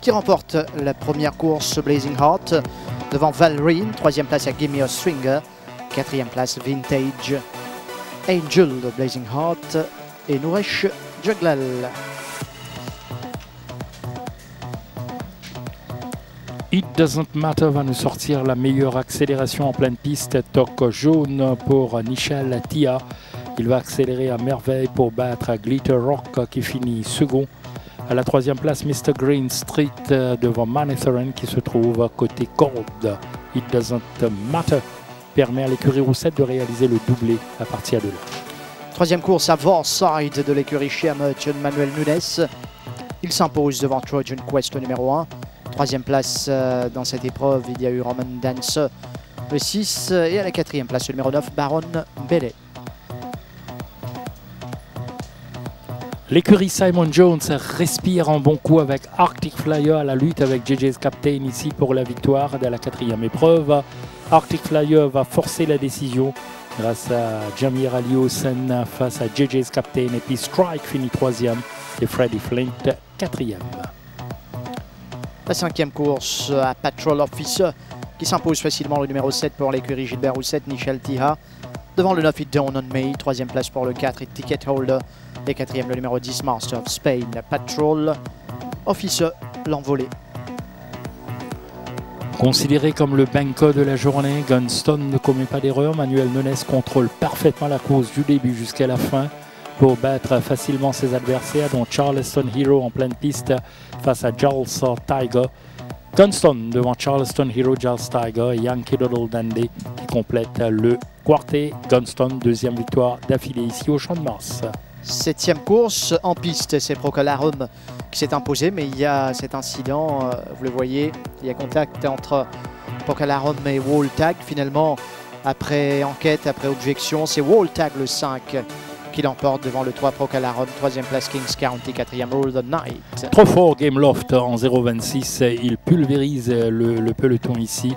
qui remporte la première course Blazing Heart devant Valrine. Troisième place à Gimme a Swinger. Quatrième place Vintage Angel de Blazing Heart et Nouresh Juglal. It Doesn't Matter va nous sortir la meilleure accélération en pleine piste. Toc jaune pour Nishal Tia. Il va accélérer à merveille pour battre Glitter Rock qui finit second. À la troisième place, Mr. Green Street euh, devant Manetheren qui se trouve côté corde. It Doesn't Matter permet à l'écurie Roussette de réaliser le doublé à partir de là. Troisième course à Vorside de l'écurie Chiam Manuel Nunes. Il s'impose devant Trojan Quest numéro 1. Troisième place euh, dans cette épreuve, il y a eu Roman Dance le 6. Et à la quatrième place, le numéro 9, Baron Bellet. L'écurie Simon Jones respire un bon coup avec Arctic Flyer à la lutte avec JJ's Captain ici pour la victoire de la quatrième épreuve. Arctic Flyer va forcer la décision grâce à Jamir Ali face à JJ's Captain et puis Strike finit troisième et Freddy Flint quatrième. La cinquième course à Patrol Officer qui s'impose facilement le numéro 7 pour l'écurie Gilbert Roussette, Michel Tiha. Devant le 9, It Dawn on May. Troisième place pour le 4, et Ticket Holder. Et quatrième, le numéro 10, Master of Spain. Patrol Officer, l'envolé. Considéré comme le banco de la journée, Gunstone ne commet pas d'erreur. Manuel Nunes contrôle parfaitement la course du début jusqu'à la fin pour battre facilement ses adversaires, dont Charleston Hero en pleine piste face à Giles Tiger. Gunstone devant Charleston Hero, Giles Tiger Yankee Doodle Dandy qui complète le quartet. Gunstone, deuxième victoire d'affilée ici au Champ de Mars. Septième course en piste, c'est Procolarum qui s'est imposé, mais il y a cet incident, euh, vous le voyez, il y a contact entre Procolarum et Walltag. Finalement, après enquête, après objection, c'est Walltag le 5 qui l'emporte devant le 3 Procalarum, troisième place Kings County, quatrième Roll the Night. Trop fort Game Loft en 0,26. Il pulvérise le, peloton ici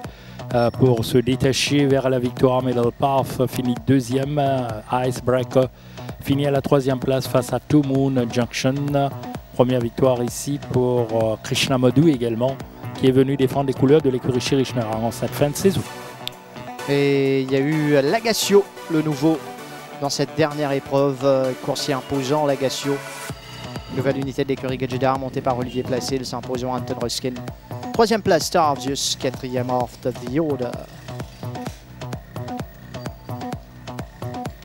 euh, pour se détacher vers la victoire. Middle Path finit deuxième. Euh, Icebreaker finit à la troisième place face à Two Moon Junction. Première victoire ici pour euh, Krishna Madhu également, qui est venu défendre les couleurs de l'écurie Rishnara en cette fin de saison. Et il y a eu Lagacio, le nouveau dans cette dernière épreuve. Euh, coursier imposant, Lagacio. Nouvelle unité de l'écurie Gadjedar montée par Olivier Placé, s'imposant Anton Ruskin. Troisième place, Starvius. Quatrième, Off the Order.